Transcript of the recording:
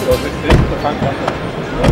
Ja, das ist interessant.